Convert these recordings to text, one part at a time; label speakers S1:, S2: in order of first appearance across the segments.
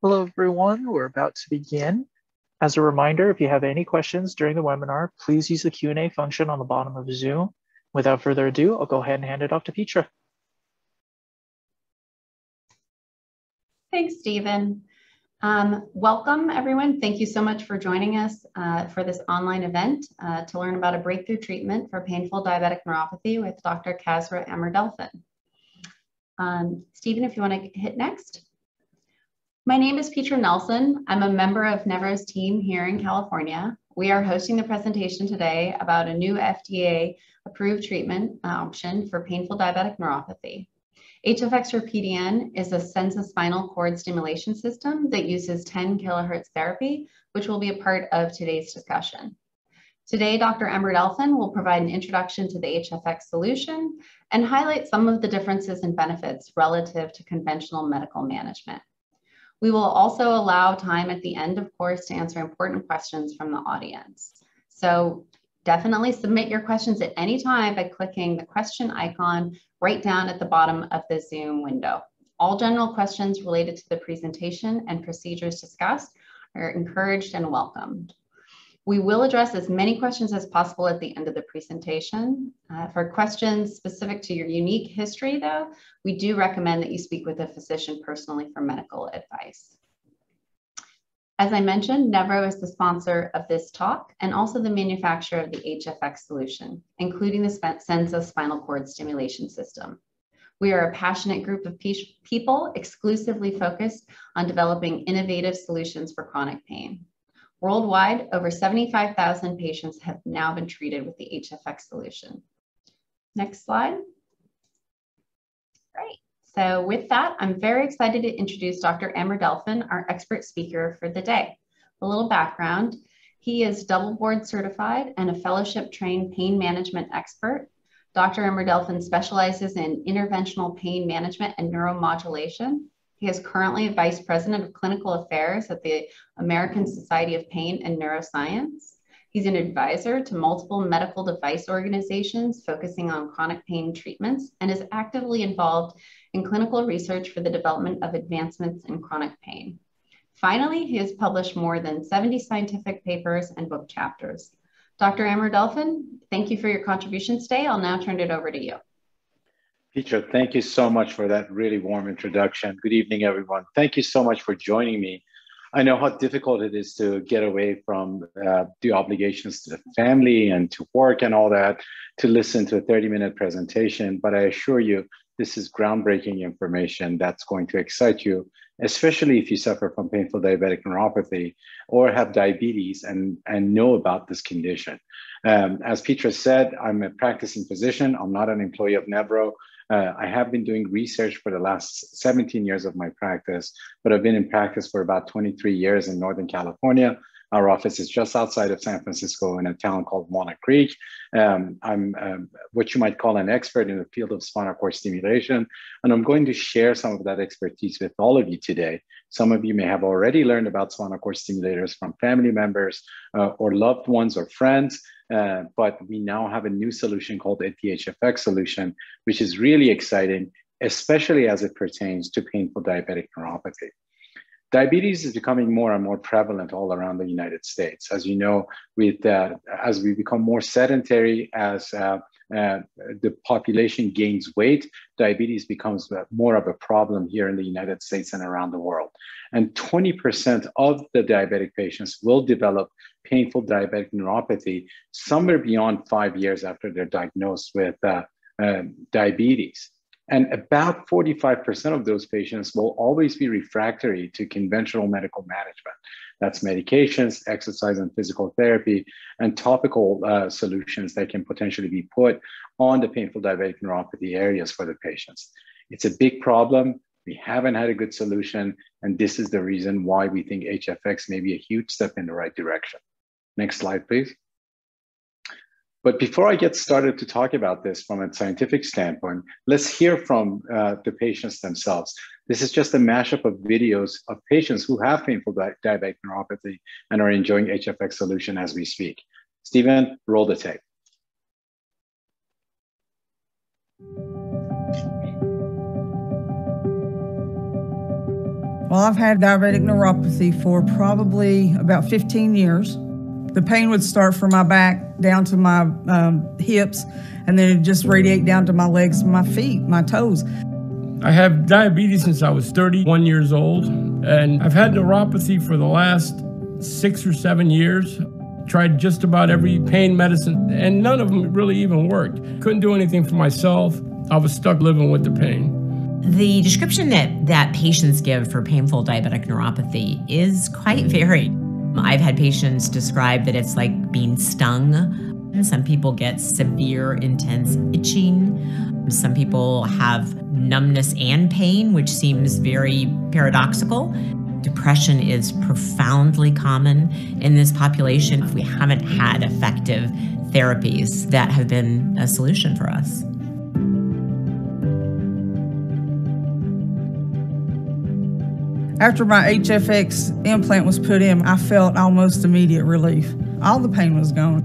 S1: Hello, everyone. We're about to begin. As a reminder, if you have any questions during the webinar, please use the Q&A function on the bottom of Zoom. Without further ado, I'll go ahead and hand it off to Petra.
S2: Thanks, Stephen. Um, welcome, everyone. Thank you so much for joining us uh, for this online event uh, to learn about a breakthrough treatment for painful diabetic neuropathy with Dr. Kasra Amirdelfan. Um, Stephen, if you want to hit next. My name is Petra Nelson. I'm a member of Nevro's team here in California. We are hosting the presentation today about a new FDA approved treatment uh, option for painful diabetic neuropathy. HFX or PDN is a sensospinal spinal cord stimulation system that uses 10 kilohertz therapy, which will be a part of today's discussion. Today, Dr. Amirdelfan will provide an introduction to the HFX solution and highlight some of the differences and benefits relative to conventional medical management. We will also allow time at the end, of course, to answer important questions from the audience. So definitely submit your questions at any time by clicking the question icon right down at the bottom of the Zoom window. All general questions related to the presentation and procedures discussed are encouraged and welcomed. We will address as many questions as possible at the end of the presentation. Uh, for questions specific to your unique history though, we do recommend that you speak with a physician personally for medical advice. As I mentioned, Nevro is the sponsor of this talk and also the manufacturer of the HFX solution, including the Senza spinal cord stimulation system. We are a passionate group of pe people exclusively focused on developing innovative solutions for chronic pain. Worldwide, over 75,000 patients have now been treated with the HFX solution. Next slide. Great. So with that, I'm very excited to introduce Dr. Amirdelfan, our expert speaker for the day. A little background, he is double board certified and a fellowship trained pain management expert. Dr. Amirdelfan specializes in interventional pain management and neuromodulation he is currently a vice president of clinical affairs at the American Society of Pain and Neuroscience. He's an advisor to multiple medical device organizations focusing on chronic pain treatments and is actively involved in clinical research for the development of advancements in chronic pain. Finally, he has published more than 70 scientific papers and book chapters. Dr. Amirdelfan, thank you for your contributions today. I'll now turn it over to you.
S3: Petra, thank you so much for that really warm introduction. Good evening, everyone. Thank you so much for joining me. I know how difficult it is to get away from uh, the obligations to the family and to work and all that to listen to a 30 minute presentation, but I assure you, this is groundbreaking information that's going to excite you, especially if you suffer from painful diabetic neuropathy or have diabetes and, and know about this condition. Um, as Petra said, I'm a practicing physician. I'm not an employee of Nevro. Uh, I have been doing research for the last 17 years of my practice, but I've been in practice for about 23 years in Northern California. Our office is just outside of San Francisco in a town called Walnut Creek. Um, I'm um, what you might call an expert in the field of spinal cord stimulation, and I'm going to share some of that expertise with all of you today. Some of you may have already learned about spinal cord stimulators from family members uh, or loved ones or friends, uh, but we now have a new solution called a the HFX solution, which is really exciting, especially as it pertains to painful diabetic neuropathy. Diabetes is becoming more and more prevalent all around the United States. As you know, with uh, as we become more sedentary, as uh, uh, the population gains weight, diabetes becomes more of a problem here in the United States and around the world. And 20% of the diabetic patients will develop painful diabetic neuropathy somewhere beyond five years after they're diagnosed with uh, uh, diabetes. And about 45% of those patients will always be refractory to conventional medical management. That's medications, exercise and physical therapy, and topical uh, solutions that can potentially be put on the painful diabetic neuropathy areas for the patients. It's a big problem. We haven't had a good solution, and this is the reason why we think HFX may be a huge step in the right direction. Next slide, please. But before I get started to talk about this from a scientific standpoint, let's hear from uh, the patients themselves. This is just a mashup of videos of patients who have painful di diabetic neuropathy and are enjoying HFX solution as we speak. Stephen, roll the tape.
S4: Well, I've had diabetic neuropathy for probably about 15 years. The pain would start from my back down to my um, hips, and then it just radiate down to my legs, my feet, my toes.
S5: I have diabetes since I was 31 years old, and I've had neuropathy for the last six or seven years. Tried just about every pain medicine, and none of them really even worked. Couldn't do anything for myself. I was stuck living with the pain.
S6: The description that, that patients give for painful diabetic neuropathy is quite varied. I've had patients describe that it's like being stung. Some people get severe, intense itching. Some people have numbness and pain, which seems very paradoxical. Depression is profoundly common in this population. If we haven't had effective therapies that have been a solution for us.
S4: After my HFX implant was put in, I felt almost immediate relief. All the pain was gone.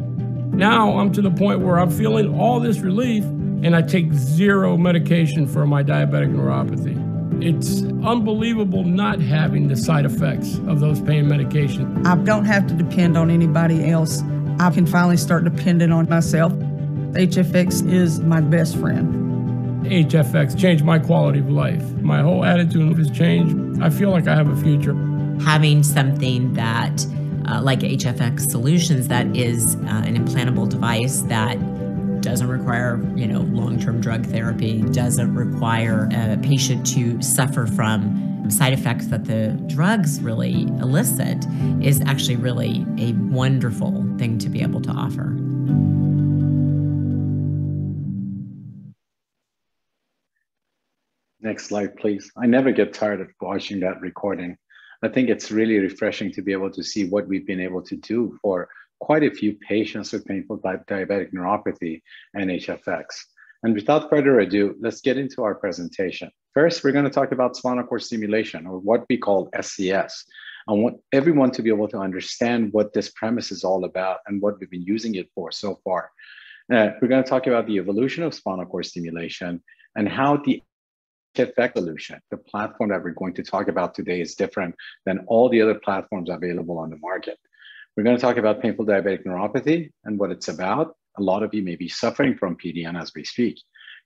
S5: Now I'm to the point where I'm feeling all this relief and I take zero medication for my diabetic neuropathy. It's unbelievable not having the side effects of those pain medications.
S4: I don't have to depend on anybody else. I can finally start depending on myself. HFX is my best friend.
S5: HFX changed my quality of life. My whole attitude has changed. I feel like I have a future.
S6: Having something that, uh, like HFX Solutions, that is uh, an implantable device that doesn't require, you know, long-term drug therapy, doesn't require a patient to suffer from side effects that the drugs really elicit is actually really a wonderful thing to be able to offer.
S3: Next slide, please. I never get tired of watching that recording. I think it's really refreshing to be able to see what we've been able to do for quite a few patients with painful diabetic neuropathy and HFX. And without further ado, let's get into our presentation. First, we're going to talk about spinal cord stimulation, or what we call SCS. I want everyone to be able to understand what this premise is all about and what we've been using it for so far. Uh, we're going to talk about the evolution of spinal cord stimulation and how the HFX Solution, the platform that we're going to talk about today, is different than all the other platforms available on the market. We're going to talk about painful diabetic neuropathy and what it's about. A lot of you may be suffering from PDN as we speak.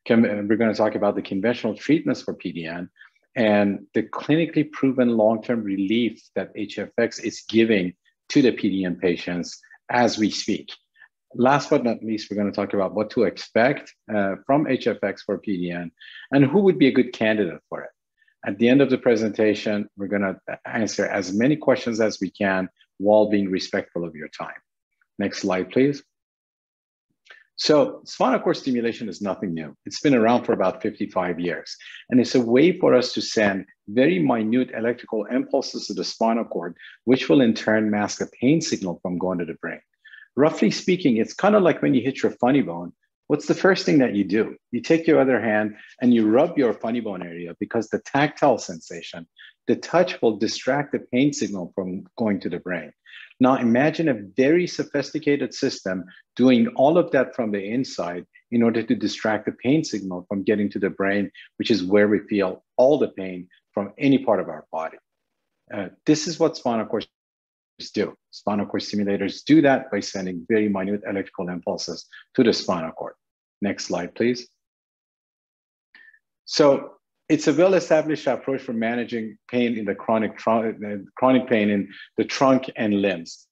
S3: We're going to talk about the conventional treatments for PDN and the clinically proven long-term relief that HFX is giving to the PDN patients as we speak. Last but not least, we're going to talk about what to expect uh, from HFX for PDN and who would be a good candidate for it. At the end of the presentation, we're going to answer as many questions as we can while being respectful of your time. Next slide, please. So spinal cord stimulation is nothing new. It's been around for about 55 years. And it's a way for us to send very minute electrical impulses to the spinal cord, which will in turn mask a pain signal from going to the brain roughly speaking, it's kind of like when you hit your funny bone. What's the first thing that you do? You take your other hand and you rub your funny bone area because the tactile sensation, the touch will distract the pain signal from going to the brain. Now imagine a very sophisticated system doing all of that from the inside in order to distract the pain signal from getting to the brain, which is where we feel all the pain from any part of our body. Uh, this is what spinal cord do. Spinal cord stimulators do that by sending very minute electrical impulses to the spinal cord. Next slide, please. So it's a well-established approach for managing pain in the chronic, chronic pain in the trunk and limbs.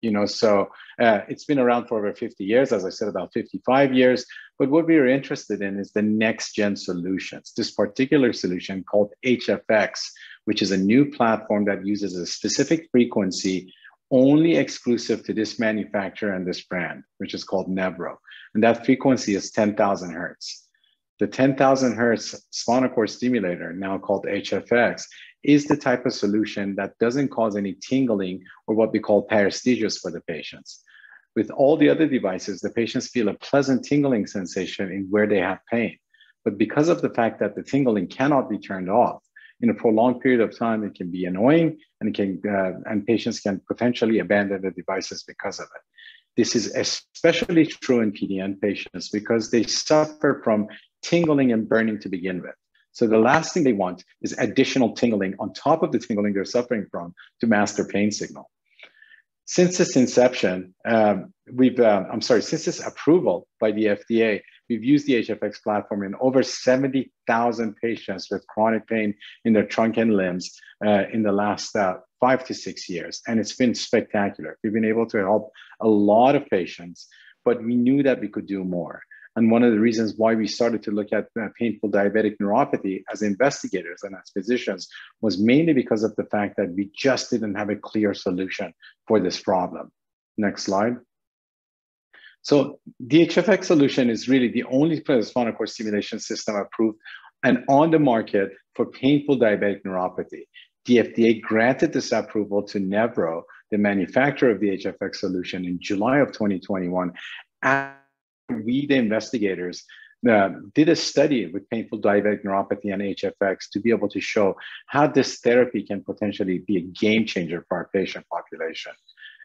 S3: You know, so uh, it's been around for over 50 years, as I said, about 55 years. But what we are interested in is the next gen solutions. This particular solution called HFX, which is a new platform that uses a specific frequency only exclusive to this manufacturer and this brand, which is called Nevro. And that frequency is 10,000 hertz. The 10,000 hertz spinal cord stimulator, now called HFX, is the type of solution that doesn't cause any tingling or what we call paresthesias for the patients. With all the other devices, the patients feel a pleasant tingling sensation in where they have pain. But because of the fact that the tingling cannot be turned off, in a prolonged period of time, it can be annoying and it can, uh, and patients can potentially abandon the devices because of it. This is especially true in PDN patients because they suffer from tingling and burning to begin with. So the last thing they want is additional tingling on top of the tingling they're suffering from to mask their pain signal. Since its inception, um, we've, uh, I'm sorry, since its approval by the FDA, we've used the HFX platform in over 70,000 patients with chronic pain in their trunk and limbs uh, in the last uh, five to six years. And it's been spectacular. We've been able to help a lot of patients, but we knew that we could do more. And one of the reasons why we started to look at uh, painful diabetic neuropathy as investigators and as physicians was mainly because of the fact that we just didn't have a clear solution for this problem. Next slide. So the HFX solution is really the only spinal cord stimulation system approved and on the market for painful diabetic neuropathy. The FDA granted this approval to Nevro, the manufacturer of the HFX solution, in July of 2021 we, the investigators, uh, did a study with painful diabetic neuropathy and HFX to be able to show how this therapy can potentially be a game changer for our patient population.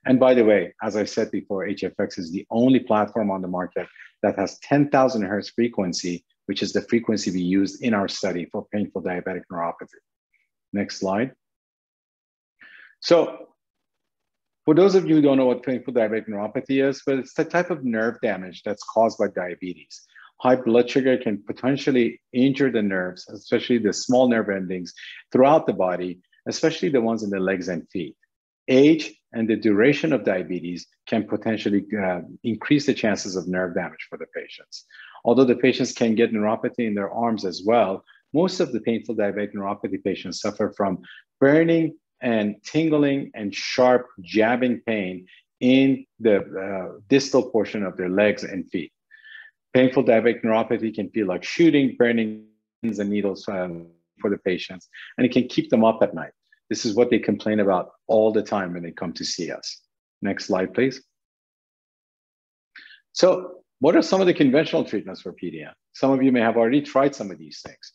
S3: And by the way, as I said before, HFX is the only platform on the market that has 10,000 hertz frequency, which is the frequency we used in our study for painful diabetic neuropathy. Next slide. So for those of you who don't know what painful diabetic neuropathy is, but it's the type of nerve damage that's caused by diabetes. High blood sugar can potentially injure the nerves, especially the small nerve endings throughout the body, especially the ones in the legs and feet. Age and the duration of diabetes can potentially uh, increase the chances of nerve damage for the patients. Although the patients can get neuropathy in their arms as well, most of the painful diabetic neuropathy patients suffer from burning and tingling and sharp jabbing pain in the uh, distal portion of their legs and feet. Painful diabetic neuropathy can feel like shooting, burning pins and needles um, for the patients, and it can keep them up at night. This is what they complain about all the time when they come to see us. Next slide, please. So what are some of the conventional treatments for PDN? Some of you may have already tried some of these things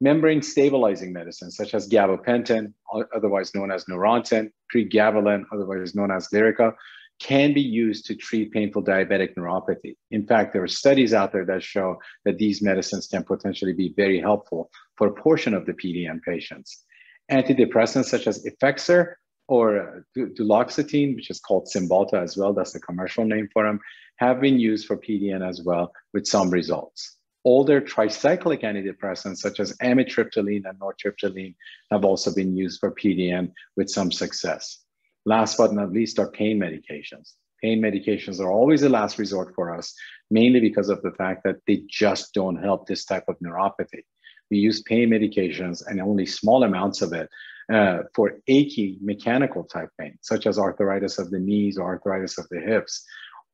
S3: membrane stabilizing medicines such as gabapentin, otherwise known as Neurontin, pregabalin, otherwise known as Lyrica, can be used to treat painful diabetic neuropathy. In fact, there are studies out there that show that these medicines can potentially be very helpful for a portion of the PDN patients. Antidepressants such as Effexor or uh, duloxetine, which is called Cymbalta as well, that's the commercial name for them, have been used for PDN as well with some results. Older tricyclic antidepressants such as amitriptyline and nortriptyline have also been used for PDN with some success. Last but not least are pain medications. Pain medications are always a last resort for us, mainly because of the fact that they just don't help this type of neuropathy. We use pain medications and only small amounts of it uh, for achy mechanical type pain, such as arthritis of the knees or arthritis of the hips.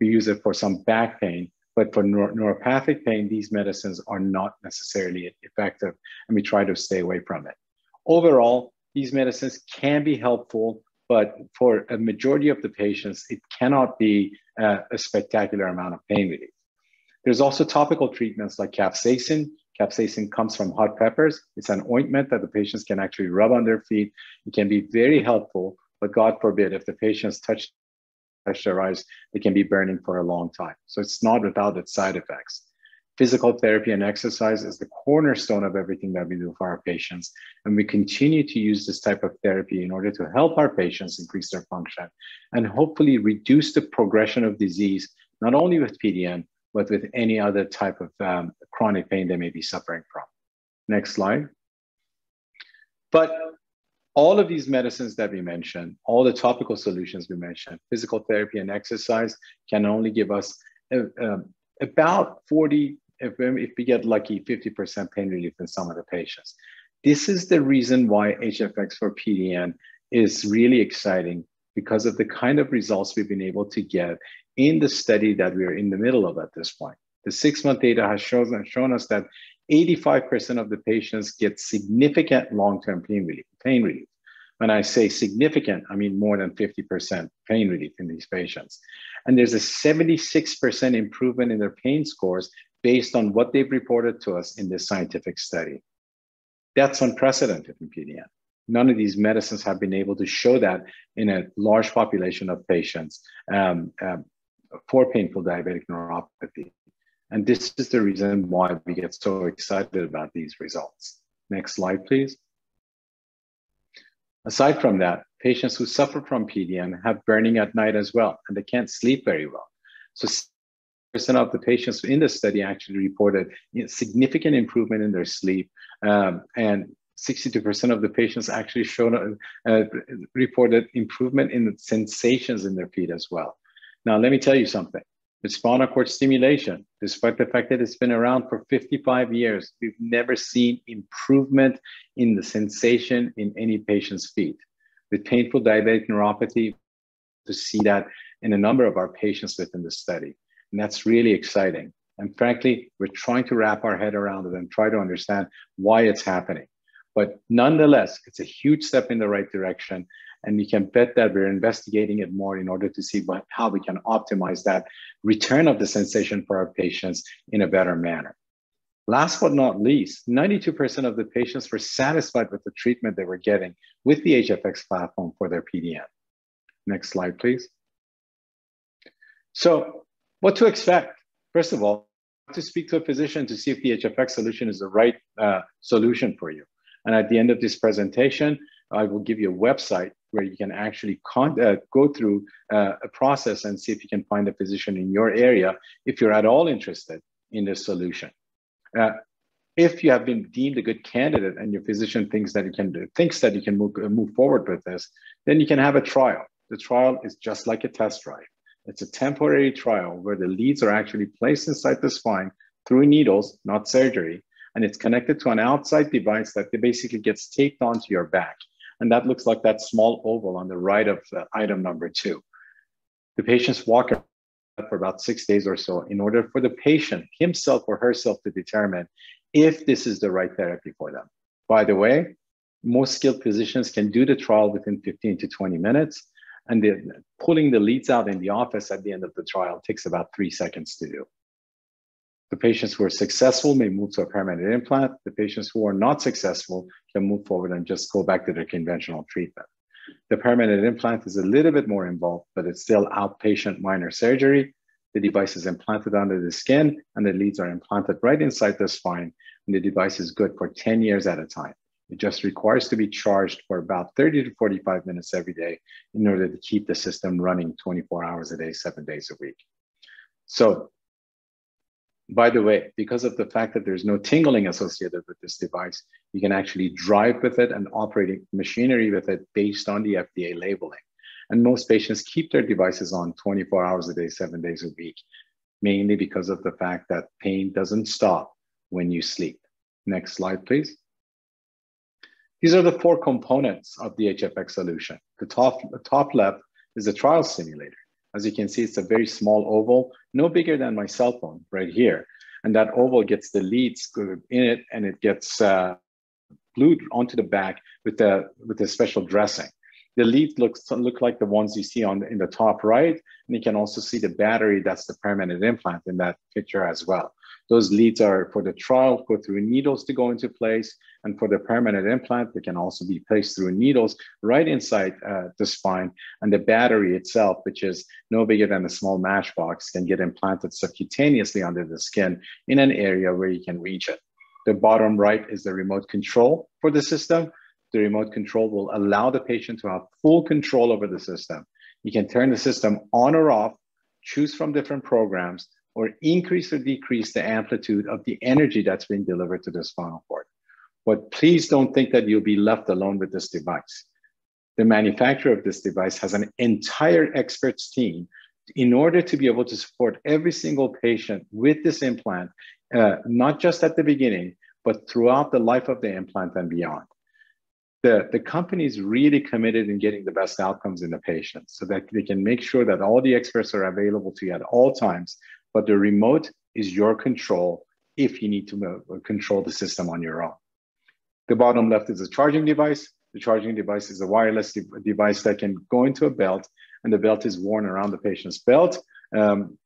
S3: We use it for some back pain but for neur neuropathic pain, these medicines are not necessarily effective, and we try to stay away from it. Overall, these medicines can be helpful, but for a majority of the patients, it cannot be uh, a spectacular amount of pain relief. There's also topical treatments like capsaicin. Capsaicin comes from hot peppers. It's an ointment that the patients can actually rub on their feet. It can be very helpful, but God forbid, if the patients touch pressurized, they can be burning for a long time. So it's not without its side effects. Physical therapy and exercise is the cornerstone of everything that we do for our patients. And we continue to use this type of therapy in order to help our patients increase their function and hopefully reduce the progression of disease, not only with PDN, but with any other type of um, chronic pain they may be suffering from. Next slide. But all of these medicines that we mentioned, all the topical solutions we mentioned, physical therapy and exercise can only give us uh, uh, about 40, if, if we get lucky, 50% pain relief in some of the patients. This is the reason why HFX for PDN is really exciting because of the kind of results we've been able to get in the study that we're in the middle of at this point. The six month data has shown, shown us that 85% of the patients get significant long-term pain relief, pain relief. When I say significant, I mean more than 50% pain relief in these patients. And there's a 76% improvement in their pain scores based on what they've reported to us in this scientific study. That's unprecedented in PDN. None of these medicines have been able to show that in a large population of patients um, um, for painful diabetic neuropathy. And this is the reason why we get so excited about these results. Next slide, please. Aside from that, patients who suffer from PDN have burning at night as well, and they can't sleep very well. So percent of the patients in the study actually reported significant improvement in their sleep, um, and 62% of the patients actually showed uh, reported improvement in the sensations in their feet as well. Now, let me tell you something. With spinal cord stimulation, despite the fact that it's been around for 55 years, we've never seen improvement in the sensation in any patient's feet. With painful diabetic neuropathy, to see that in a number of our patients within the study. And that's really exciting. And frankly, we're trying to wrap our head around it and try to understand why it's happening. But nonetheless, it's a huge step in the right direction. And you can bet that we're investigating it more in order to see what, how we can optimize that return of the sensation for our patients in a better manner. Last but not least, 92% of the patients were satisfied with the treatment they were getting with the HFX platform for their PDN. Next slide, please. So what to expect? First of all, to speak to a physician to see if the HFX solution is the right uh, solution for you. And at the end of this presentation, I will give you a website where you can actually uh, go through uh, a process and see if you can find a physician in your area if you're at all interested in this solution. Uh, if you have been deemed a good candidate and your physician thinks that you can do, thinks that you can move, uh, move forward with this, then you can have a trial. The trial is just like a test drive. It's a temporary trial where the leads are actually placed inside the spine through needles, not surgery, and it's connected to an outside device that basically gets taped onto your back. And that looks like that small oval on the right of the item number two. The patients walk for about six days or so in order for the patient himself or herself to determine if this is the right therapy for them. By the way, most skilled physicians can do the trial within 15 to 20 minutes, and the, pulling the leads out in the office at the end of the trial takes about three seconds to do. The patients who are successful may move to a permanent implant. The patients who are not successful can move forward and just go back to their conventional treatment. The permanent implant is a little bit more involved, but it's still outpatient minor surgery. The device is implanted under the skin and the leads are implanted right inside the spine. And the device is good for 10 years at a time. It just requires to be charged for about 30 to 45 minutes every day in order to keep the system running 24 hours a day, seven days a week. So by the way, because of the fact that there's no tingling associated with this device, you can actually drive with it and operating machinery with it based on the FDA labeling. And most patients keep their devices on 24 hours a day, seven days a week, mainly because of the fact that pain doesn't stop when you sleep. Next slide, please. These are the four components of the HFX solution. The top, the top left is the trial stimulator. As you can see, it's a very small oval, no bigger than my cell phone right here. And that oval gets the leads in it and it gets uh, glued onto the back with the, with a special dressing. The leads looks look like the ones you see on in the top right, and you can also see the battery that's the permanent implant in that picture as well. Those leads are for the trial, go through needles to go into place. And for the permanent implant, they can also be placed through needles right inside uh, the spine. And the battery itself, which is no bigger than a small matchbox, can get implanted subcutaneously under the skin in an area where you can reach it. The bottom right is the remote control for the system. The remote control will allow the patient to have full control over the system. You can turn the system on or off, choose from different programs, or increase or decrease the amplitude of the energy that's being delivered to the spinal cord. But please don't think that you'll be left alone with this device. The manufacturer of this device has an entire experts team in order to be able to support every single patient with this implant, uh, not just at the beginning, but throughout the life of the implant and beyond. The, the company is really committed in getting the best outcomes in the patient so that they can make sure that all the experts are available to you at all times but the remote is your control if you need to control the system on your own. The bottom left is a charging device. The charging device is a wireless de device that can go into a belt, and the belt is worn around the patient's belt. Um,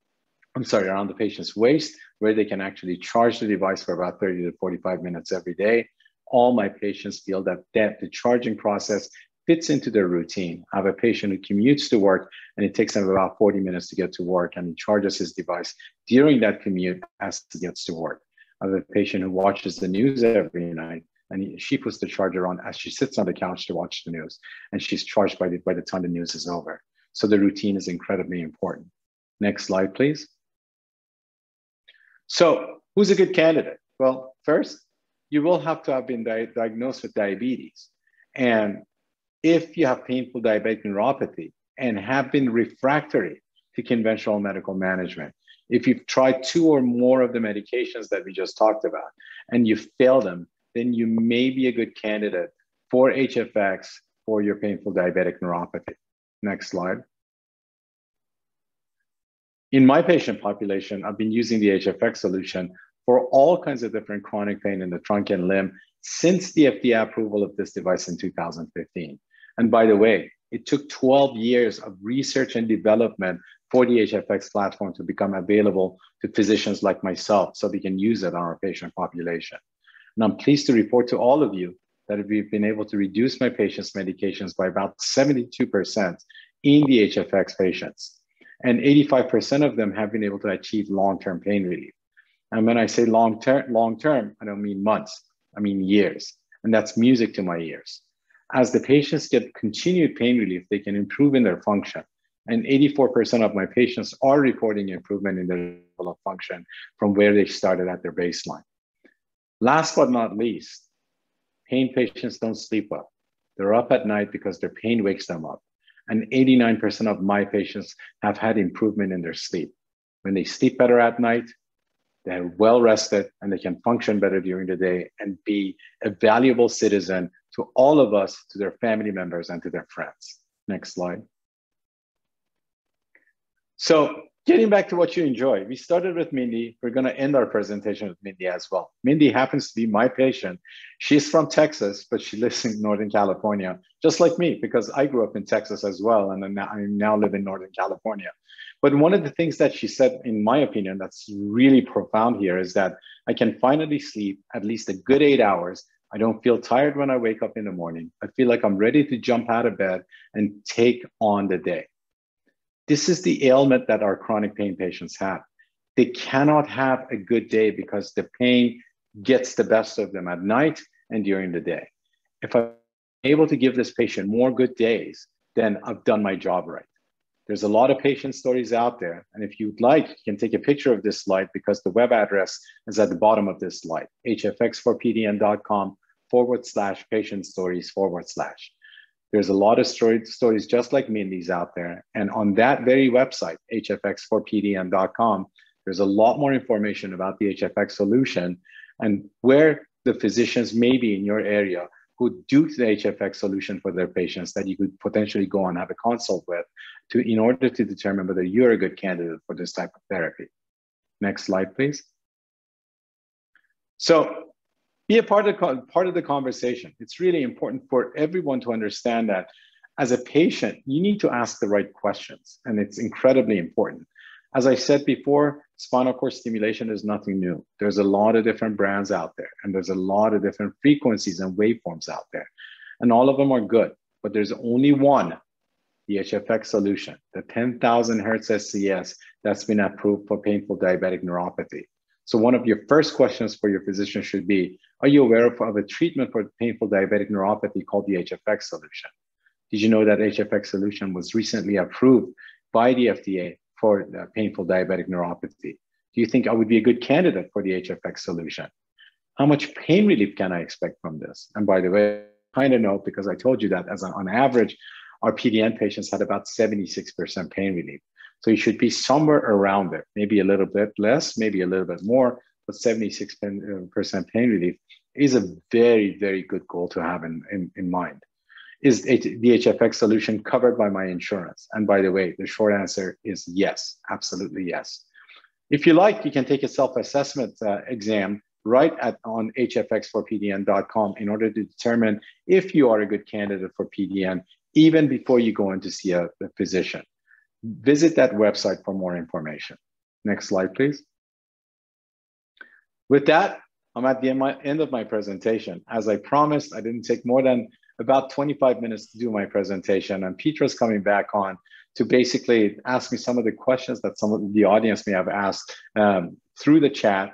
S3: I'm sorry, around the patient's waist, where they can actually charge the device for about 30 to 45 minutes every day. All my patients feel that, that the charging process fits into their routine. I have a patient who commutes to work and it takes him about 40 minutes to get to work and he charges his device during that commute as he gets to work. I have a patient who watches the news every night and he, she puts the charger on as she sits on the couch to watch the news, and she's charged by the, by the time the news is over. So the routine is incredibly important. Next slide, please. So who's a good candidate? Well, first, you will have to have been di diagnosed with diabetes. And if you have painful diabetic neuropathy and have been refractory to conventional medical management, if you've tried two or more of the medications that we just talked about and you fail them, then you may be a good candidate for HFX for your painful diabetic neuropathy. Next slide. In my patient population, I've been using the HFX solution for all kinds of different chronic pain in the trunk and limb since the FDA approval of this device in 2015. And by the way, it took 12 years of research and development for the HFX platform to become available to physicians like myself so they can use it on our patient population. And I'm pleased to report to all of you that we've been able to reduce my patients' medications by about 72% in the HFX patients. And 85% of them have been able to achieve long-term pain relief. And when I say long-term, long-term, I don't mean months, I mean years. And that's music to my ears. As the patients get continued pain relief, they can improve in their function. And 84% of my patients are reporting improvement in their level of function from where they started at their baseline. Last but not least, pain patients don't sleep well. They're up at night because their pain wakes them up. And 89% of my patients have had improvement in their sleep. When they sleep better at night, they're well rested and they can function better during the day and be a valuable citizen to all of us, to their family members, and to their friends. Next slide. So getting back to what you enjoy, we started with Mindy. We're going to end our presentation with Mindy as well. Mindy happens to be my patient. She's from Texas, but she lives in Northern California, just like me, because I grew up in Texas as well, and I now live in Northern California. But one of the things that she said, in my opinion, that's really profound here is that I can finally sleep at least a good eight hours. I don't feel tired when I wake up in the morning. I feel like I'm ready to jump out of bed and take on the day. This is the ailment that our chronic pain patients have. They cannot have a good day because the pain gets the best of them at night and during the day. If I'm able to give this patient more good days, then I've done my job right. There's a lot of patient stories out there. And if you'd like, you can take a picture of this slide because the web address is at the bottom of this slide, hfx4pdn.com forward slash patient stories forward slash. There's a lot of story, stories just like Mindy's out there. And on that very website, hfx4pdn.com, there's a lot more information about the HFX solution and where the physicians may be in your area who do the HFX solution for their patients that you could potentially go and have a consult with to, in order to determine whether you're a good candidate for this type of therapy. Next slide, please. So be a part of, part of the conversation. It's really important for everyone to understand that as a patient, you need to ask the right questions, and it's incredibly important. As I said before, spinal cord stimulation is nothing new. There's a lot of different brands out there, and there's a lot of different frequencies and waveforms out there. And all of them are good, but there's only one, the HFX solution, the 10,000 hertz SCS that's been approved for painful diabetic neuropathy. So one of your first questions for your physician should be, are you aware of, of a treatment for painful diabetic neuropathy called the HFX solution? Did you know that HFX solution was recently approved by the FDA for uh, painful diabetic neuropathy? Do you think I would be a good candidate for the HFX solution? How much pain relief can I expect from this? And by the way, kind of know because I told you that as on average, our PDN patients had about 76% pain relief. So you should be somewhere around there, maybe a little bit less, maybe a little bit more, but 76% pain relief is a very, very good goal to have in, in, in mind. Is the HFX solution covered by my insurance? And by the way, the short answer is yes, absolutely yes. If you like, you can take a self-assessment uh, exam right at on hfx4pdn.com in order to determine if you are a good candidate for PDN, even before you go in to see a, a physician. Visit that website for more information. Next slide, please. With that, I'm at the end of my presentation. As I promised, I didn't take more than about 25 minutes to do my presentation, and Petra's coming back on to basically ask me some of the questions that some of the audience may have asked um, through the chat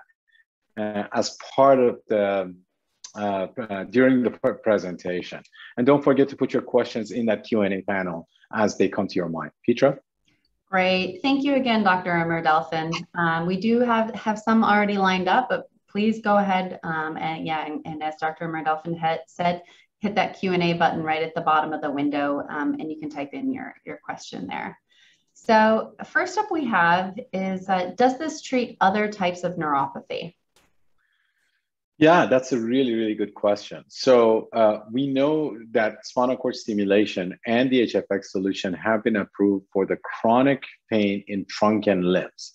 S3: uh, as part of the uh, uh, during the presentation. And don't forget to put your questions in that Q&A panel as they come to your mind. Petra?
S2: Great. Thank you again, Dr. Amirdelfan. Um, we do have, have some already lined up, but please go ahead um, and yeah, and, and, as Dr. Amirdelfan had said, hit that Q&A button right at the bottom of the window um, and you can type in your, your question there. So first up we have is, uh, does this treat other types of neuropathy?
S3: Yeah, that's a really, really good question. So uh, we know that spinal cord stimulation and the HFX solution have been approved for the chronic pain in trunk and limbs.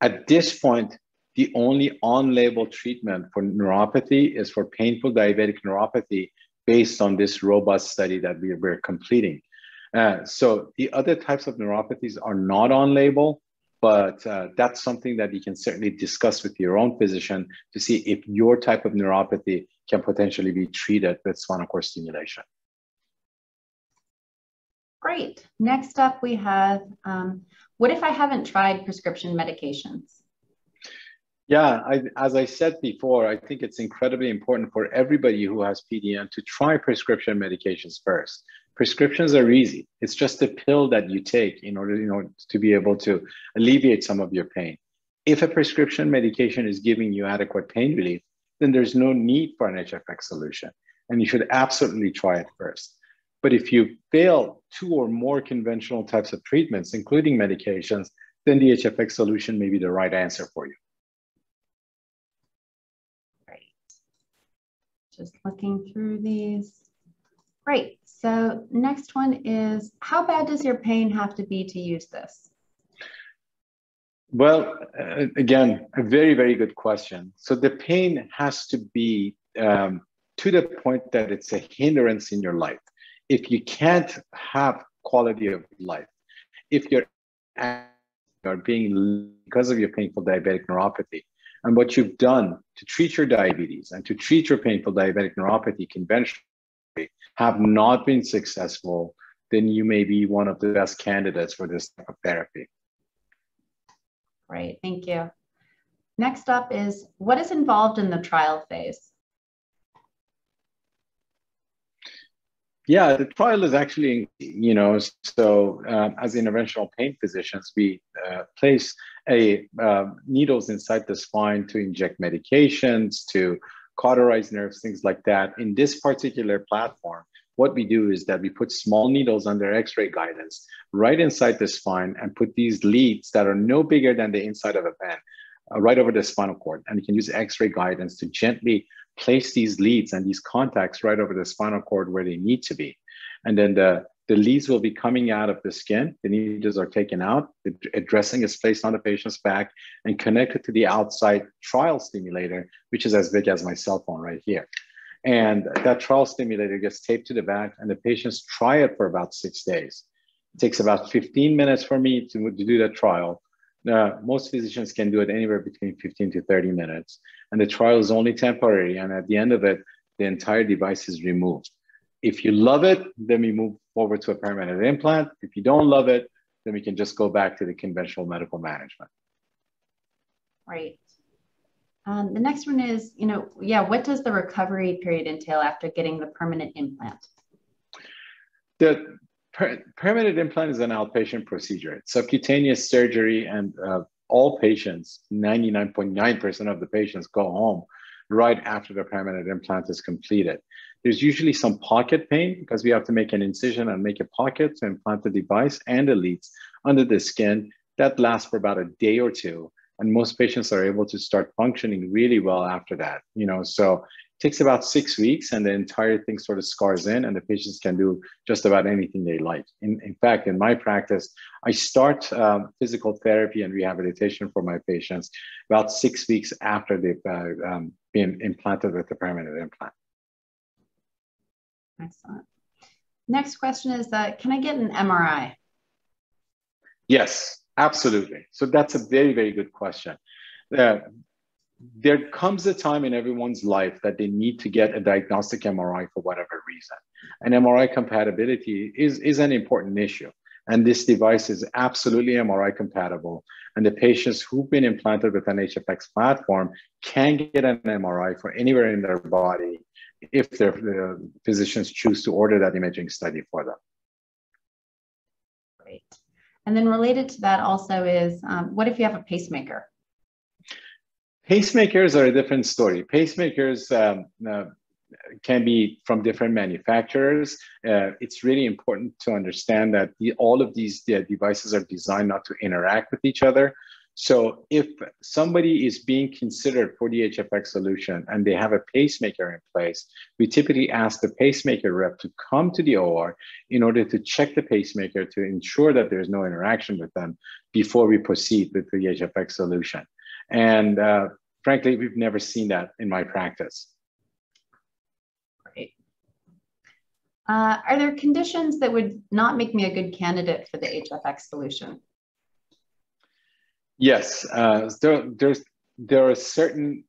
S3: At this point, the only on-label treatment for neuropathy is for painful diabetic neuropathy based on this robust study that we, we're completing. Uh, so the other types of neuropathies are not on label, but uh, that's something that you can certainly discuss with your own physician to see if your type of neuropathy can potentially be treated with spinal cord stimulation.
S2: Great. Next up, we have um, what if I haven't tried prescription medications?
S3: Yeah, I, as I said before, I think it's incredibly important for everybody who has PDN to try prescription medications first. Prescriptions are easy. It's just a pill that you take in order, you know, to be able to alleviate some of your pain. If a prescription medication is giving you adequate pain relief, then there's no need for an HFX solution. And you should absolutely try it first. But if you fail two or more conventional types of treatments, including medications, then the HFX solution may be the right answer for you.
S2: Great. Just looking through these. Great. So next one is, how bad does your pain have to be to use this?
S3: Well, uh, again, a very, very good question. So the pain has to be um, to the point that it's a hindrance in your life. If you can't have quality of life, if you're, you're being because of your painful diabetic neuropathy, and what you've done to treat your diabetes and to treat your painful diabetic neuropathy conventionally have not been successful, then you may be one of the best candidates for this type of therapy.
S2: Great, thank you. Next up is what is involved in the trial phase?
S3: Yeah, the trial is actually, you know, so um, as interventional pain physicians, we uh, place a uh, needles inside the spine to inject medications, to cauterize nerves, things like that. In this particular platform, what we do is that we put small needles under x-ray guidance right inside the spine and put these leads that are no bigger than the inside of a pen uh, right over the spinal cord. And we can use x-ray guidance to gently place these leads and these contacts right over the spinal cord where they need to be. And then the the leads will be coming out of the skin. The needles are taken out. The dressing is placed on the patient's back and connected to the outside trial stimulator, which is as big as my cell phone right here. And that trial stimulator gets taped to the back, and the patients try it for about six days. It takes about 15 minutes for me to, to do that trial. Uh, most physicians can do it anywhere between 15 to 30 minutes. And the trial is only temporary. And at the end of it, the entire device is removed. If you love it, then we move forward to a permanent implant. If you don't love it, then we can just go back to the conventional medical management.
S2: Right. Um, the next one is, you know, yeah, what does the recovery period entail after getting the permanent implant?
S3: The per permanent implant is an outpatient procedure. It's subcutaneous surgery, and uh, all patients, 99.9% of the patients, go home right after the permanent implant is completed. There's usually some pocket pain because we have to make an incision and make a pocket to implant the device and the leads under the skin. That lasts for about a day or two. And most patients are able to start functioning really well after that. You know, so it takes about six weeks and the entire thing sort of scars in and the patients can do just about anything they like. In, in fact, in my practice, I start um, physical therapy and rehabilitation for my patients about six weeks after they've uh, um, been implanted with the permanent implant.
S2: Excellent. Next question is that, can I get an MRI?
S3: Yes, absolutely. So that's a very, very good question. Uh, there comes a time in everyone's life that they need to get a diagnostic MRI for whatever reason. And MRI compatibility is, is an important issue. And this device is absolutely MRI compatible. And the patients who've been implanted with an HFX platform can get an MRI for anywhere in their body if their uh, physicians choose to order that imaging study for them.
S2: Great. And then related to that also is, um, what if you have a pacemaker?
S3: Pacemakers are a different story. Pacemakers um, uh, can be from different manufacturers. Uh, it's really important to understand that the, all of these the devices are designed not to interact with each other. So if somebody is being considered for the HFX solution and they have a pacemaker in place, we typically ask the pacemaker rep to come to the OR in order to check the pacemaker to ensure that there's no interaction with them before we proceed with the HFX solution. And uh, frankly, we've never seen that in my practice.
S2: Great. Uh, are there conditions that would not make me a good candidate for the HFX solution?
S3: Yes, uh, there, there's, there are certain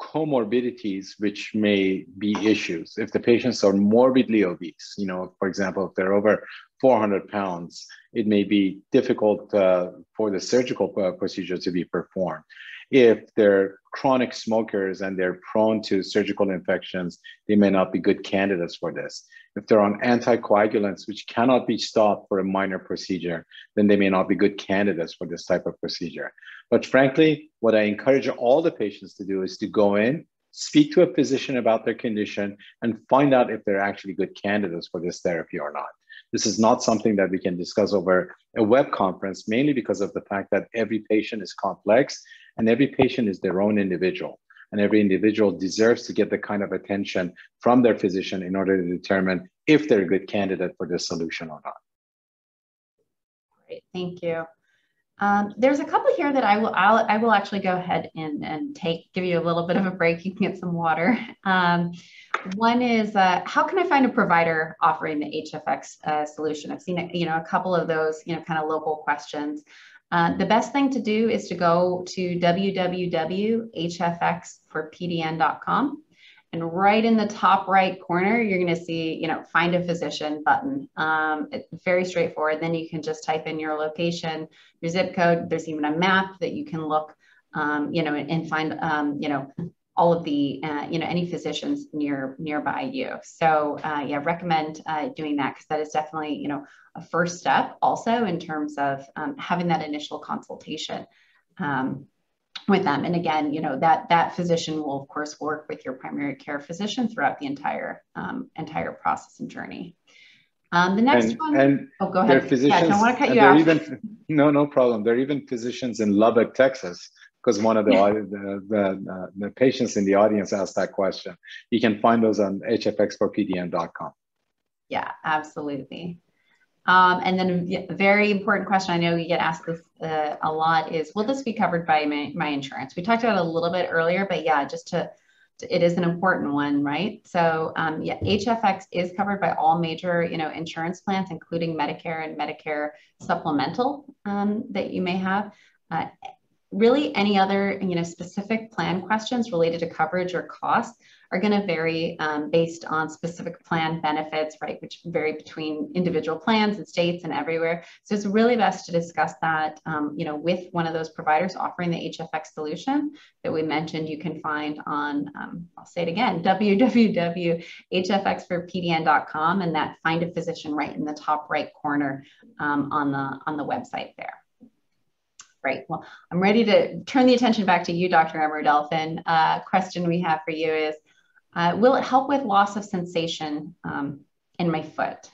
S3: comorbidities which may be issues. If the patients are morbidly obese, you know, for example, if they're over 400 pounds, it may be difficult uh, for the surgical uh, procedure to be performed. If they're chronic smokers and they're prone to surgical infections, they may not be good candidates for this. If they're on anticoagulants, which cannot be stopped for a minor procedure, then they may not be good candidates for this type of procedure. But frankly, what I encourage all the patients to do is to go in, speak to a physician about their condition, and find out if they're actually good candidates for this therapy or not. This is not something that we can discuss over a web conference, mainly because of the fact that every patient is complex and every patient is their own individual. And every individual deserves to get the kind of attention from their physician in order to determine if they're a good candidate for this solution or not.
S2: Great, thank you. Um, there's a couple here that I will I'll, I will actually go ahead and, and take give you a little bit of a break. You can get some water. Um, one is uh, how can I find a provider offering the HFX uh, solution? I've seen you know a couple of those you know kind of local questions. Uh, the best thing to do is to go to www.hfxforpdn.com. And right in the top right corner, you're going to see, you know, find a physician button. Um, it's very straightforward. Then you can just type in your location, your zip code. There's even a map that you can look, um, you know, and, and find, um, you know, all of the, uh, you know, any physicians near nearby you. So uh, yeah, recommend uh, doing that because that is definitely, you know, a first step also in terms of um, having that initial consultation um, with them. And again, you know, that that physician will of course work with your primary care physician throughout the entire um, entire process and journey. Um, the next
S3: and,
S2: one.
S3: And
S2: oh, go ahead.
S3: Physicians, yeah, I
S2: don't want to cut you
S3: off.
S2: Even,
S3: no, no problem. There are even physicians in Lubbock, Texas, because one of the, the, the, uh, the, patients in the audience asked that question. You can find those on hfxforpdn.com.
S2: Yeah, absolutely. Um, and then a very important question I know you get asked this uh, a lot is, will this be covered by my, my insurance? We talked about it a little bit earlier, but yeah, just to, to it is an important one, right? So um, yeah, HFX is covered by all major, you know, insurance plans, including Medicare and Medicare supplemental um, that you may have. Uh, really any other you know specific plan questions related to coverage or cost are going to vary um, based on specific plan benefits right which vary between individual plans and states and everywhere. So it's really best to discuss that um, you know with one of those providers offering the hfx solution that we mentioned you can find on um, i'll say it again www.hfxforpdn.com and that find a physician right in the top right corner um, on the on the website there Great. Well, I'm ready to turn the attention back to you, Dr. Amirdelfan. Uh, question we have for you is, uh, will it help with loss of sensation um, in my foot?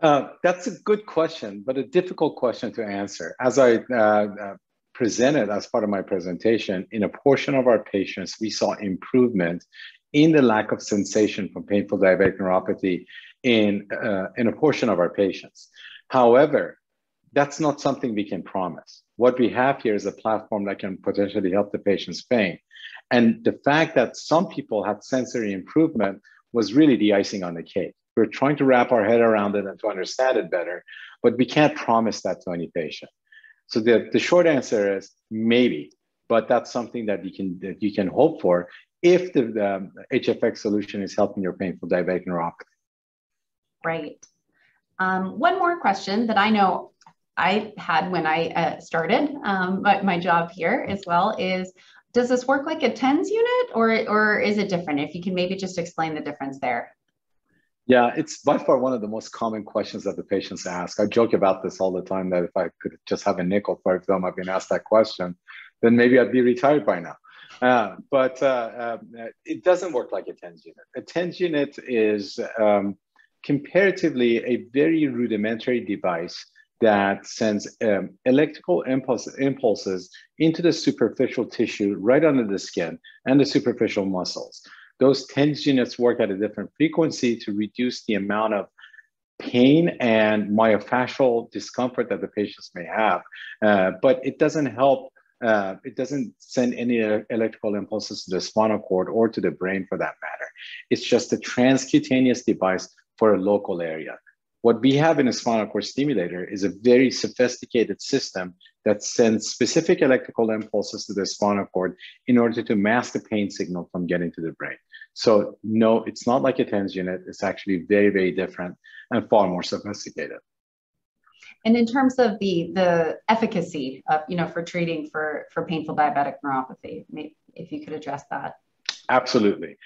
S3: Uh, that's a good question, but a difficult question to answer. As I uh, uh, presented as part of my presentation, in a portion of our patients, we saw improvement in the lack of sensation from painful diabetic neuropathy in, uh, in a portion of our patients. However, that's not something we can promise. What we have here is a platform that can potentially help the patient's pain. And the fact that some people had sensory improvement was really the icing on the cake. We're trying to wrap our head around it and to understand it better, but we can't promise that to any patient. So the, the short answer is maybe, but that's something that you can that you can hope for if the, the HFX solution is helping your painful diabetic neuropathy.
S2: Right. Um, one more question that I know I had when I uh, started um, my, my, job here as well is does this work like a TENS unit or, or is it different? If you can maybe just explain the difference there.
S3: Yeah, it's by far one of the most common questions that the patients ask. I joke about this all the time that if I could just have a nickel for every time I've been asked that question, then maybe I'd be retired by now. Uh, but uh, um, it doesn't work like a TENS unit. A TENS unit is um, comparatively a very rudimentary device that sends um, electrical impulse, impulses into the superficial tissue right under the skin and the superficial muscles. Those TENS units work at a different frequency to reduce the amount of pain and myofascial discomfort that the patients may have. Uh, but it doesn't help, uh, it doesn't send any electrical impulses to the spinal cord or to the brain for that matter. It's just a transcutaneous device for a local area. What we have in a spinal cord stimulator is a very sophisticated system that sends specific electrical impulses to the spinal cord in order to mask the pain signal from getting to the brain. So no, it's not like a TENS unit. It's actually very, very different and far more sophisticated.
S2: And in terms of the the efficacy of you know for treating for for painful diabetic neuropathy, if you could address that.
S3: Absolutely.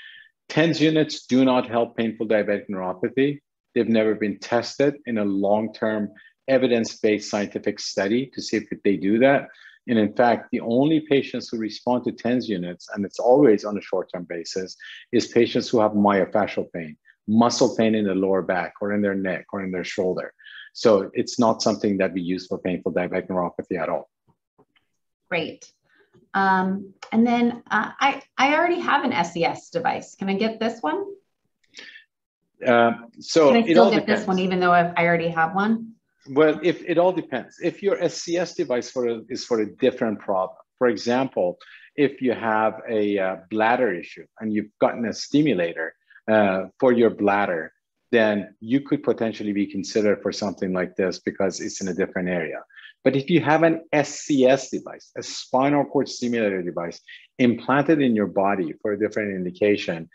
S3: TENS units do not help painful diabetic neuropathy. They've never been tested in a long-term evidence-based scientific study to see if they do that. And in fact, the only patients who respond to TENS units, and it's always on a short-term basis, is patients who have myofascial pain, muscle pain in the lower back or in their neck or in their shoulder. So it's not something that we use for painful diabetic neuropathy at all.
S2: Great. Um, and then uh, I, I already have an SCS device. Can I get this one?
S3: Uh, so
S2: Can I still get depends. this one even though I've, I already have one?
S3: Well, if it all depends. If your SCS device for a, is for a different problem, for example, if you have a uh, bladder issue and you've gotten a stimulator uh, for your bladder, then you could potentially be considered for something like this because it's in a different area. But if you have an SCS device, a spinal cord stimulator device implanted in your body for a different indication,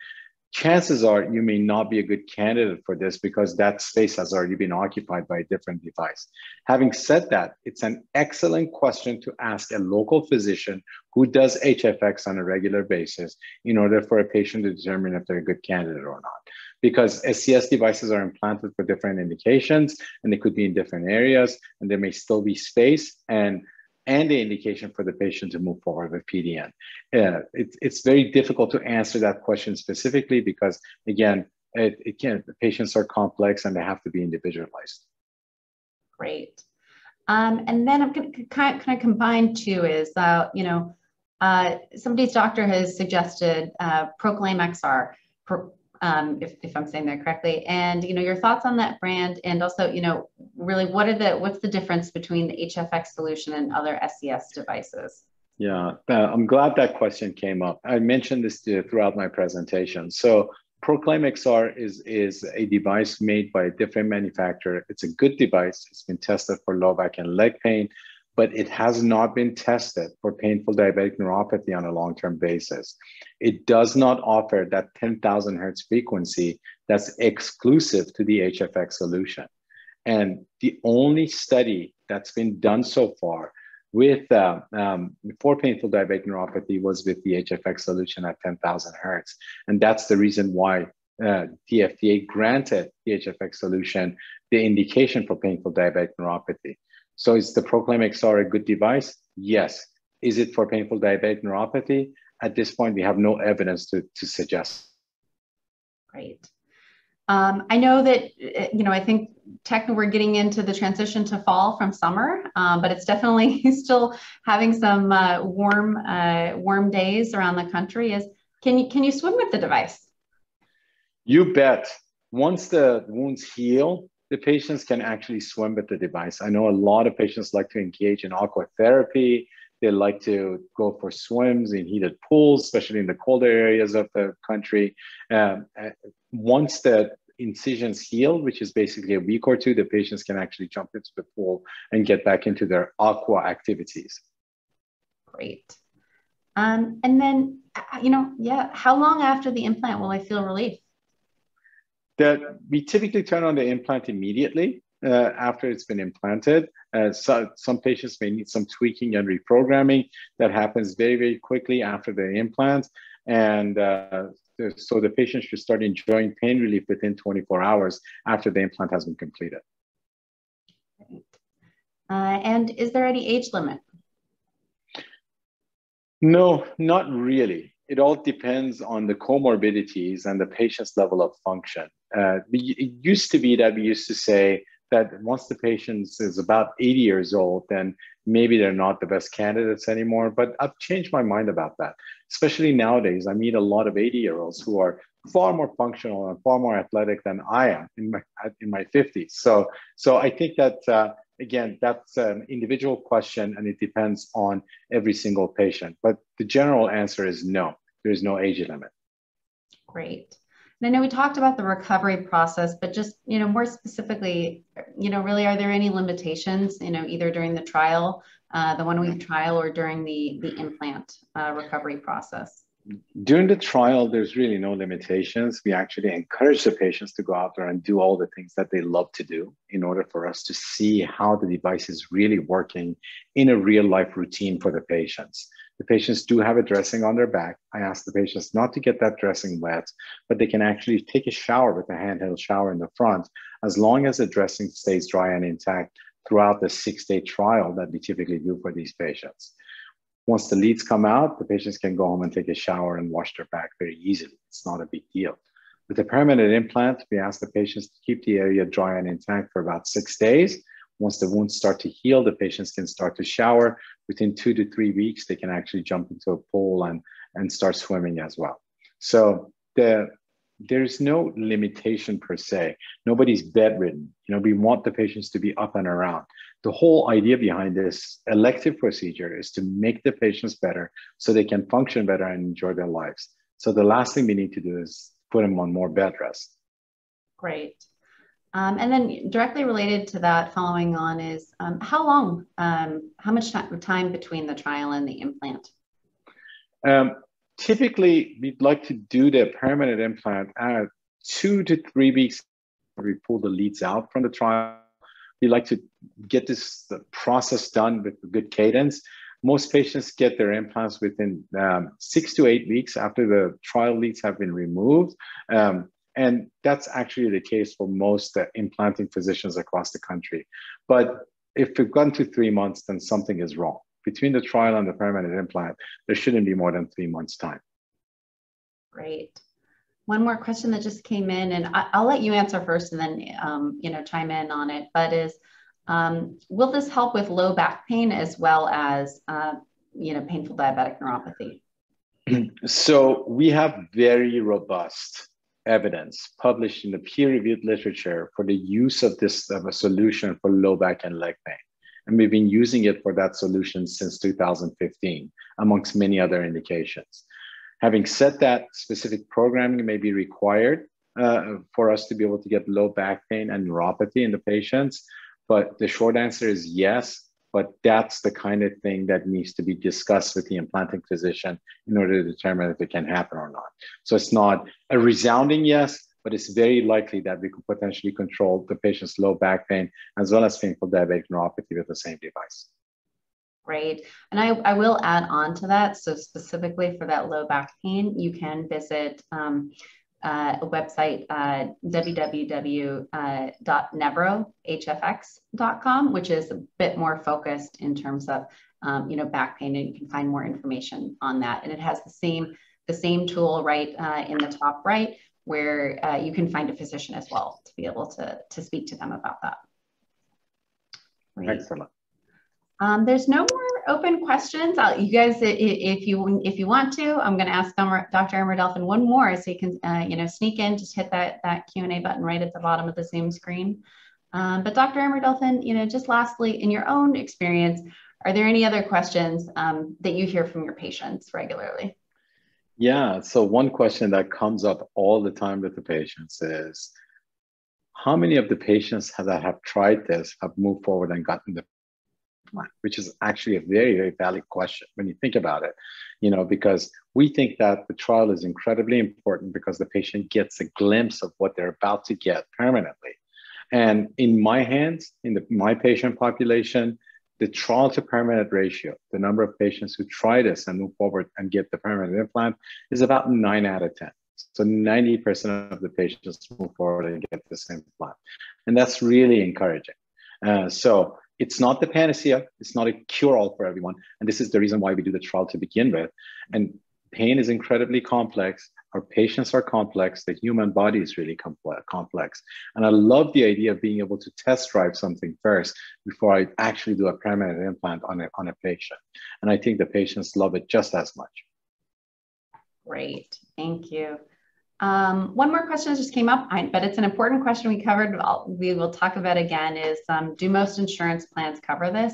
S3: chances are you may not be a good candidate for this because that space has already been occupied by a different device. Having said that, it's an excellent question to ask a local physician who does HFX on a regular basis in order for a patient to determine if they're a good candidate or not because SCS devices are implanted for different indications and they could be in different areas and there may still be space and and the indication for the patient to move forward with PDN. Uh, it, it's very difficult to answer that question specifically because again, it, it can, patients are complex and they have to be individualized.
S2: Great. Um, and then I'm going to kind of combine two is, uh, you know, uh, somebody's doctor has suggested uh, Proclaim XR, um, if, if I'm saying that correctly. And you know, your thoughts on that brand, and also, you know, really, what are the what's the difference between the HFX solution and other SCS devices?
S3: Yeah, I'm glad that question came up. I mentioned this throughout my presentation. So Proclaim XR is, is a device made by a different manufacturer. It's a good device. It's been tested for low back and leg pain but it has not been tested for painful diabetic neuropathy on a long-term basis. It does not offer that 10,000 hertz frequency that's exclusive to the HFX solution. And the only study that's been done so far with uh, um, for painful diabetic neuropathy was with the HFX solution at 10,000 hertz. And that's the reason why uh, the FDA granted the HFX solution the indication for painful diabetic neuropathy. So is the Proclaim XR a good device? Yes. Is it for painful diabetic neuropathy? At this point, we have no evidence to, to suggest.
S2: Great. Um, I know that, you know, I think tech, we're getting into the transition to fall from summer, um, but it's definitely still having some uh, warm, uh, warm days around the country. Is can you can you swim with the device?
S3: You bet. Once the wounds heal, the patients can actually swim with the device. I know a lot of patients like to engage in aqua therapy. They like to go for swims in heated pools, especially in the colder areas of the country. Um, uh, once the incisions heal, which is basically a week or two, the patients can actually jump into the pool and get back into their aqua activities.
S2: Great. Um, and then, uh, you know, yeah, how long after the implant will I feel relief?
S3: That we typically turn on the implant immediately. uh, after it's been implanted. Uh, so, some patients may need some tweaking and reprogramming that happens very, very quickly after the implant. And uh, so the patient should start enjoying pain relief within 24 hours after the implant has been completed.
S2: Uh, and is there any age limit?
S3: No, not really. It all depends on the comorbidities and the patient's level of function. Uh, it used to be that we used to say that once the patient is about 80 years old, then maybe they're not the best candidates anymore. But I've changed my mind about that, especially nowadays. I meet a lot of 80 year olds who are far more functional and far more athletic than I am in my in my 50s. So so I think that uh, again that's an individual question and it depends on every single patient. But the general answer is no. There is no age limit.
S2: Great. And I know we talked about the recovery process, but just you know more specifically, you know, really, are there any limitations? You know, either during the trial, uh, the one-week trial, or during the the implant uh, recovery process?
S3: during the trial, there's really no limitations. We actually encourage the patients to go out there and do all the things that they love to do in order for us to see how the device is really working in a real life routine for the patients. The patients do have a dressing on their back. I ask the patients not to get that dressing wet, but they can actually take a shower with a handheld shower in the front as long as the dressing stays dry and intact throughout the six day trial that we typically do for these patients. Once the leads come out, the patients can go home and take a shower and wash their back very easily. It's not a big deal. With the permanent implant, we ask the patients to keep the area dry and intact for about six days. Once the wounds start to heal, the patients can start to shower. Within two to three weeks, they can actually jump into a pool and, and start swimming as well. So the, there's no limitation per se. Nobody's bedridden. You know, we want the patients to be up and around the whole idea behind this elective procedure is to make the patients better so they can function better and enjoy their lives. So the last thing we need to do is put them on more bed rest.
S2: Great. Um, and then directly related to that, following on is um, how long, um, how much time between the trial and the implant?
S3: Um, typically, we'd like to do the permanent implant at two to three weeks. We pull the leads out from the trial we like to get this process done with good cadence. Most patients get their implants within um, six to eight weeks after the trial leads have been removed. And that's actually the case for most uh, implanting physicians across the country. But if we've gone to three months, then something is wrong. Between the trial and the permanent implant, there shouldn't be more than three months' time.
S2: Great one more question that just came in, and I, will let you answer first, and then um, you know chime in on it. But is um, will this help with low back pain as well as uh, you know painful diabetic neuropathy?
S3: So we have very robust evidence published in the peer-reviewed literature for the use of this of a solution for low back and leg pain. And we've been using it for that solution since 2015, amongst many other indications. Having said that, specific programming may be required uh, for us to be able to get low back pain and neuropathy in the patients. But the short answer is yes, but that's the kind of thing that needs to be discussed with the implanting physician in order to determine if it can happen or not. So it's not a resounding yes, but it's very likely that we could potentially control the patient's low back pain as well as painful diabetic neuropathy with the same device.
S2: Great. And I, I will add on to that. So specifically for that low back pain, you can visit um, uh, a website, uh, www.nevrohfx.com, which is a bit more focused in terms of, um, you know, back pain, and you can find more information on that. And it has the same the same tool right uh, in the top right, where uh, you can find a physician as well to be able to to speak to them about that.
S3: Great. Excellent.
S2: Um, there's no more open questions. I'll, you guys, if you if you want to, I'm going to ask Dr. Amirdelfan one more, so you can uh, you know sneak in. Just hit that that Q and A button right at the bottom of the Zoom screen. Um, but Dr. Amirdelfan, you know, just lastly, in your own experience, are there any other questions um, that you hear from your patients regularly?
S3: Yeah. So one question that comes up all the time with the patients is, how many of the patients that have tried this have moved forward and gotten the which is actually a very, very valid question when you think about it, you know, because we think that the trial is incredibly important because the patient gets a glimpse of what they're about to get permanently. And in my hands, in the, my patient population, the trial to permanent ratio, the number of patients who try this and move forward and get the permanent implant, is about nine out of 10. So 90% of the patients move forward and get the same implant. And that's really encouraging. Uh, so it's not the panacea, it's not a cure all for everyone. And this is the reason why we do the trial to begin with. And pain is incredibly complex. Our patients are complex. The human body is really uh, complex. And I love the idea of being able to test drive something first before I actually do a permanent implant on a, on a patient. And I think the patients love it just as much.
S2: Great, thank you. Um, one more question just came up, but it's an important question we covered. I'll, we will talk about again is, um, do most insurance plans cover this?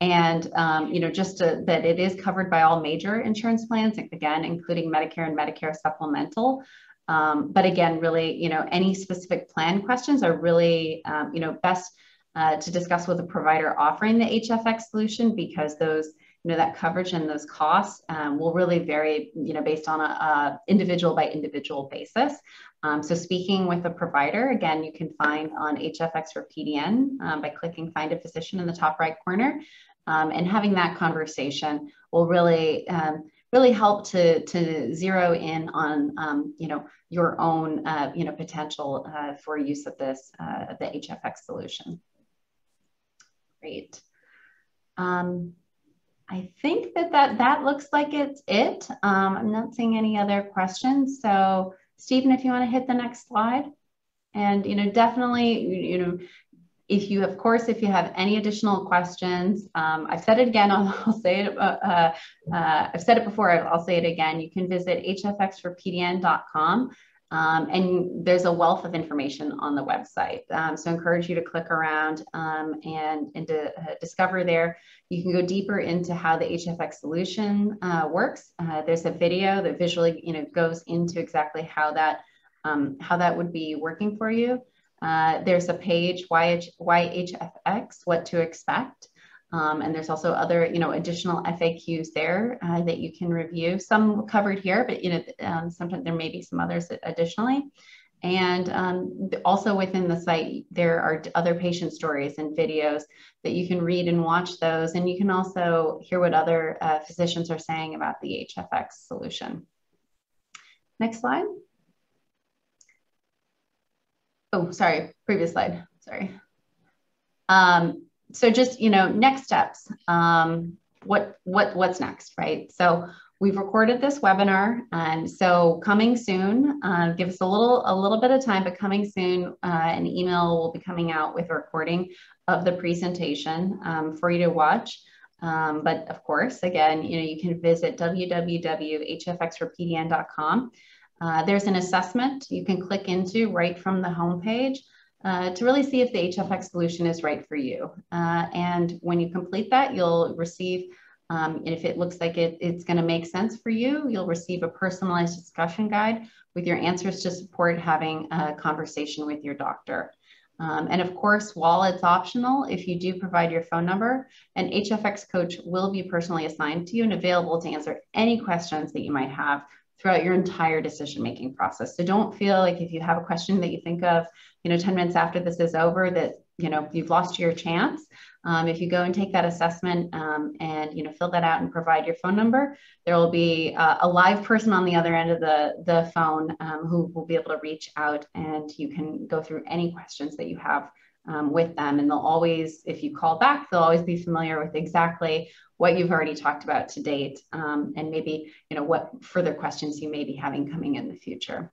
S2: And, um, you know, just to, that it is covered by all major insurance plans, again, including Medicare and Medicare supplemental. Um, but again, really, you know, any specific plan questions are really, um, you know, best uh, to discuss with a provider offering the HFX solution because those you know that coverage and those costs um, will really vary you know based on a, a individual by individual basis. Um, so speaking with a provider again you can find on hfx for pdn um, by clicking find a physician in the top right corner um, and having that conversation will really um, really help to to zero in on um, you know your own uh, you know potential uh, for use of this uh, the hfx solution. Great. Um, I think that that, that looks like it's it. Um, I'm not seeing any other questions. So Stephen, if you want to hit the next slide. And, you know, definitely, you know, if you, of course, if you have any additional questions, um, I've said it again, I'll, I'll say it, uh, uh, uh I've said it before, I'll say it again. You can visit hfxforpdn.com um, and there's a wealth of information on the website. Um, so I encourage you to click around um, and, and to uh, discover there. You can go deeper into how the HFX solution uh, works. Uh, there's a video that visually you know, goes into exactly how that, um, how that would be working for you. Uh, there's a page, why, why HFX, what to expect. Um, and there's also other, you know, additional FAQs there uh, that you can review. Some covered here, but you know, um, sometimes there may be some others additionally. And um, also within the site, there are other patient stories and videos that you can read and watch those. And you can also hear what other uh, physicians are saying about the HFX solution. Next slide. Oh, sorry, previous slide, sorry. Um, so just you know next steps um, what what what's next right? So we've recorded this webinar and so coming soon uh, give us a little a little bit of time but coming soon uh, an email will be coming out with a recording of the presentation um, for you to watch. Um, but of course again you know you can visit www.hfxforpdn.com uh, there's an assessment you can click into right from the homepage uh, to really see if the HFX solution is right for you. Uh, and when you complete that, you'll receive, um, and if it looks like it, it's going to make sense for you, you'll receive a personalized discussion guide with your answers to support having a conversation with your doctor. Um, and of course, while it's optional, if you do provide your phone number, an HFX coach will be personally assigned to you and available to answer any questions that you might have throughout your entire decision making process. So don't feel like if you have a question that you think of, you know, 10 minutes after this is over, that you know you've lost your chance. Um, if you go and take that assessment um, and you know fill that out and provide your phone number, there will be uh, a live person on the other end of the the phone um, who will be able to reach out and you can go through any questions that you have um, with them. And they'll always, if you call back, they'll always be familiar with exactly what you've already talked about to date um, and maybe, you know, what further questions you may be having coming in the future.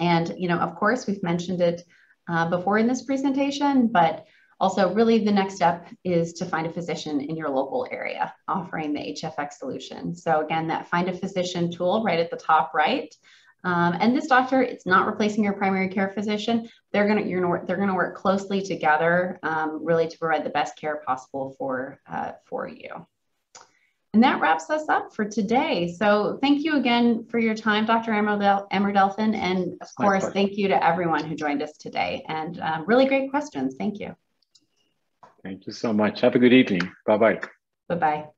S2: And, you know, of course, we've mentioned it uh, before in this presentation, but also really the next step is to find a physician in your local area offering the HFX solution. So again, that find a physician tool right at the top right um, and this doctor, it's not replacing your primary care physician. They're gonna, you're gonna, they're gonna work closely together, um, really to provide the best care possible for uh, for you. And that wraps us up for today. So thank you again for your time, Dr. Amirdelfan, and of course, thank you to everyone who joined us today. And um, really great questions. Thank you.
S3: Thank you so much. Have a good evening. Bye bye.
S2: Bye bye.